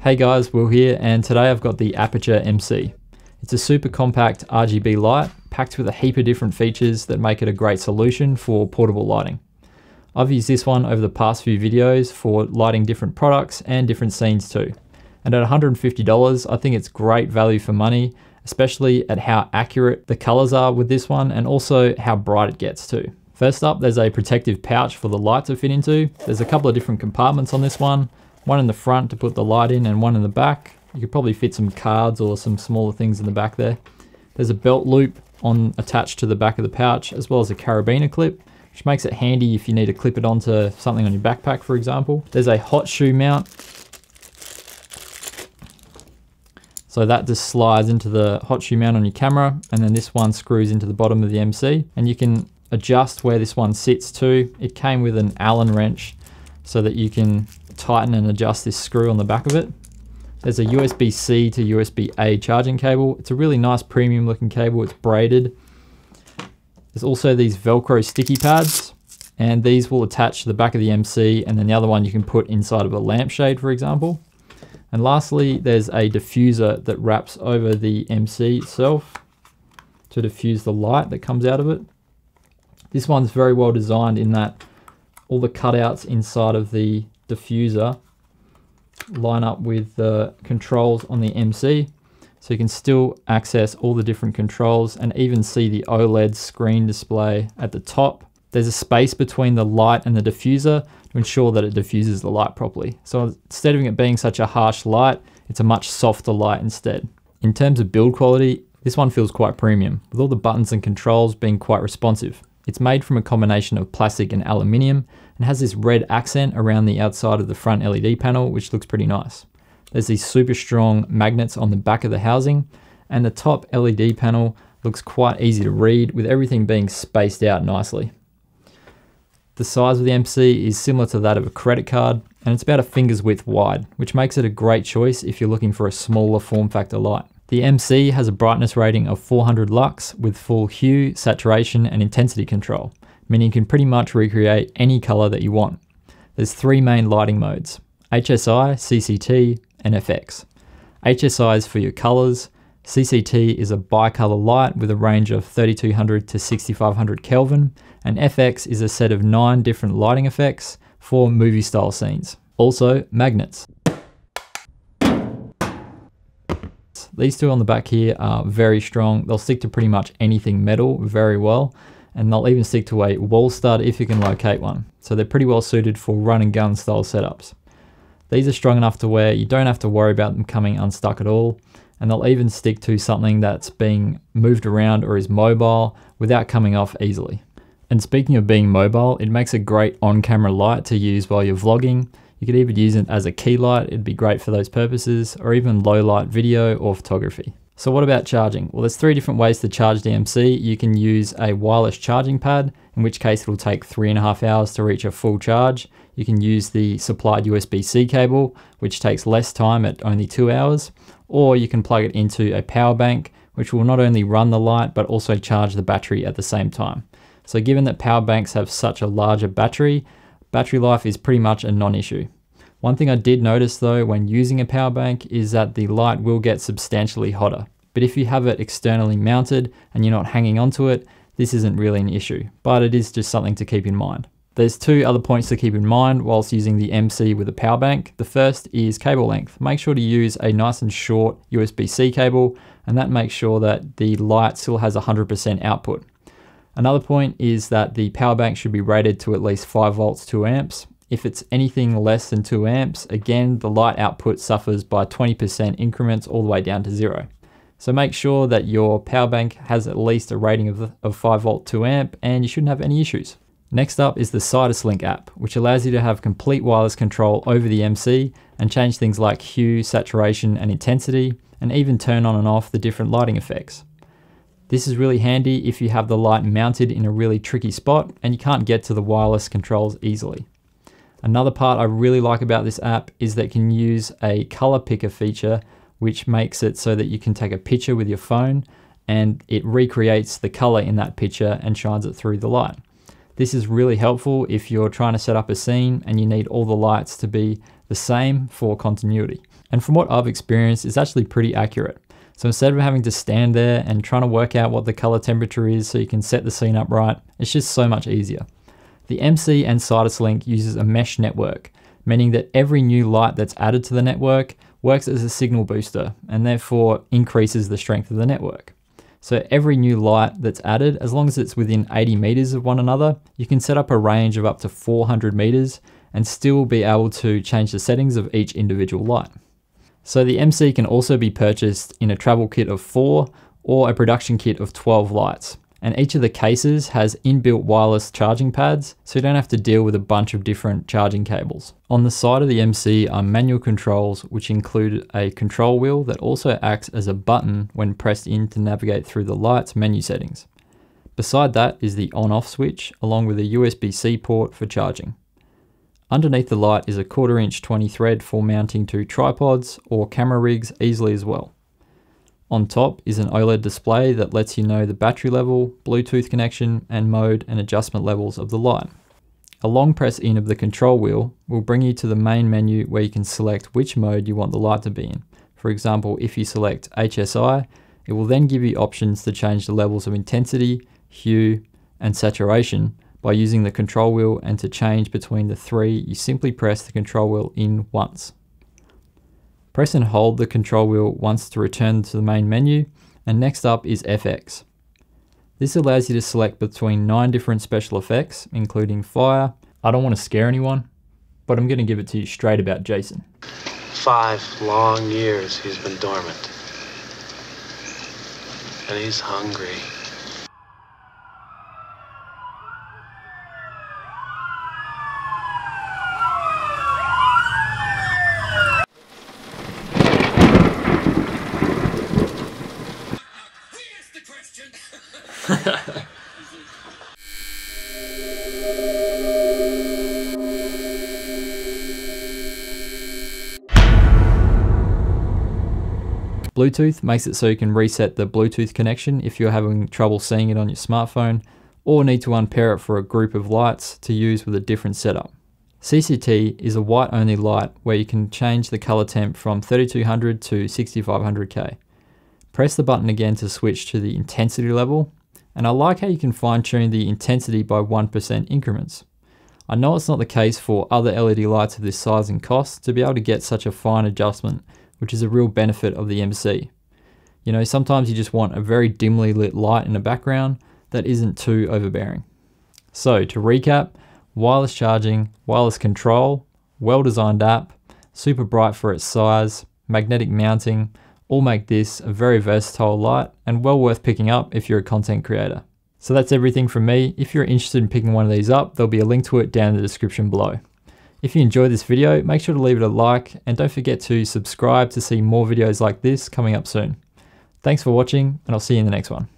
Hey guys, Will here, and today I've got the Aputure MC. It's a super compact RGB light packed with a heap of different features that make it a great solution for portable lighting. I've used this one over the past few videos for lighting different products and different scenes too. And at $150, I think it's great value for money, especially at how accurate the colors are with this one and also how bright it gets too. First up, there's a protective pouch for the light to fit into. There's a couple of different compartments on this one, one in the front to put the light in and one in the back. You could probably fit some cards or some smaller things in the back there. There's a belt loop on attached to the back of the pouch as well as a carabiner clip which makes it handy if you need to clip it onto something on your backpack for example. There's a hot shoe mount So that just slides into the hot shoe mount on your camera and then this one screws into the bottom of the MC and you can adjust where this one sits too. It came with an Allen wrench so that you can tighten and adjust this screw on the back of it. There's a USB-C to USB-A charging cable. It's a really nice premium looking cable. It's braided. There's also these Velcro sticky pads and these will attach to the back of the MC and then the other one you can put inside of a lampshade, for example. And lastly, there's a diffuser that wraps over the MC itself to diffuse the light that comes out of it. This one's very well designed in that all the cutouts inside of the diffuser line up with the controls on the MC. So you can still access all the different controls and even see the OLED screen display at the top. There's a space between the light and the diffuser to ensure that it diffuses the light properly. So instead of it being such a harsh light, it's a much softer light instead. In terms of build quality, this one feels quite premium, with all the buttons and controls being quite responsive. It's made from a combination of plastic and aluminium and has this red accent around the outside of the front LED panel, which looks pretty nice. There's these super strong magnets on the back of the housing and the top LED panel looks quite easy to read with everything being spaced out nicely. The size of the MC is similar to that of a credit card and it's about a finger's width wide, which makes it a great choice if you're looking for a smaller form factor light. The MC has a brightness rating of 400 lux with full hue, saturation and intensity control, meaning you can pretty much recreate any color that you want. There's three main lighting modes, HSI, CCT and FX. HSI is for your colors, CCT is a bicolor light with a range of 3200 to 6500 Kelvin, and FX is a set of nine different lighting effects for movie style scenes. Also, magnets. These two on the back here are very strong. They'll stick to pretty much anything metal very well, and they'll even stick to a wall stud if you can locate one. So they're pretty well suited for run and gun style setups. These are strong enough to where you don't have to worry about them coming unstuck at all, and they'll even stick to something that's being moved around or is mobile without coming off easily. And speaking of being mobile, it makes a great on-camera light to use while you're vlogging. You could even use it as a key light, it'd be great for those purposes, or even low light video or photography. So what about charging? Well, there's three different ways to charge the MC. You can use a wireless charging pad, in which case it'll take three and a half hours to reach a full charge. You can use the supplied USB-C cable, which takes less time at only two hours or you can plug it into a power bank, which will not only run the light, but also charge the battery at the same time. So given that power banks have such a larger battery, battery life is pretty much a non-issue. One thing I did notice though when using a power bank is that the light will get substantially hotter. But if you have it externally mounted and you're not hanging onto it, this isn't really an issue, but it is just something to keep in mind. There's two other points to keep in mind whilst using the MC with a power bank. The first is cable length. Make sure to use a nice and short USB-C cable and that makes sure that the light still has 100% output. Another point is that the power bank should be rated to at least 5 volts 2 amps. If it's anything less than 2 amps, again the light output suffers by 20% increments all the way down to zero. So make sure that your power bank has at least a rating of, of 5 volt 2 amp and you shouldn't have any issues. Next up is the Sidus Link app, which allows you to have complete wireless control over the MC and change things like hue, saturation, and intensity, and even turn on and off the different lighting effects. This is really handy if you have the light mounted in a really tricky spot and you can't get to the wireless controls easily. Another part I really like about this app is that it can use a color picker feature which makes it so that you can take a picture with your phone and it recreates the color in that picture and shines it through the light. This is really helpful if you're trying to set up a scene and you need all the lights to be the same for continuity. And from what I've experienced, it's actually pretty accurate. So instead of having to stand there and trying to work out what the color temperature is so you can set the scene up right, it's just so much easier. The MC and Sidus Link uses a mesh network, meaning that every new light that's added to the network works as a signal booster and therefore increases the strength of the network. So every new light that's added, as long as it's within 80 meters of one another, you can set up a range of up to 400 meters and still be able to change the settings of each individual light. So the MC can also be purchased in a travel kit of four or a production kit of 12 lights and each of the cases has inbuilt wireless charging pads, so you don't have to deal with a bunch of different charging cables. On the side of the MC are manual controls, which include a control wheel that also acts as a button when pressed in to navigate through the lights menu settings. Beside that is the on-off switch, along with a USB-C port for charging. Underneath the light is a quarter inch 20 thread for mounting to tripods or camera rigs easily as well. On top is an OLED display that lets you know the battery level, Bluetooth connection, and mode and adjustment levels of the light. A long press in of the control wheel will bring you to the main menu where you can select which mode you want the light to be in. For example, if you select HSI, it will then give you options to change the levels of intensity, hue, and saturation by using the control wheel and to change between the three, you simply press the control wheel in once. Press and hold the control wheel once to return to the main menu, and next up is FX. This allows you to select between nine different special effects, including fire. I don't want to scare anyone, but I'm going to give it to you straight about Jason. Five long years he's been dormant. And he's hungry. Bluetooth makes it so you can reset the Bluetooth connection if you're having trouble seeing it on your smartphone or need to unpair it for a group of lights to use with a different setup. CCT is a white only light where you can change the color temp from 3200 to 6500K. Press the button again to switch to the intensity level and I like how you can fine tune the intensity by 1% increments. I know it's not the case for other LED lights of this size and cost to be able to get such a fine adjustment, which is a real benefit of the MC. You know, sometimes you just want a very dimly lit light in the background that isn't too overbearing. So to recap, wireless charging, wireless control, well-designed app, super bright for its size, magnetic mounting, all make this a very versatile light and well worth picking up if you're a content creator. So that's everything from me. If you're interested in picking one of these up, there'll be a link to it down in the description below. If you enjoyed this video, make sure to leave it a like and don't forget to subscribe to see more videos like this coming up soon. Thanks for watching and I'll see you in the next one.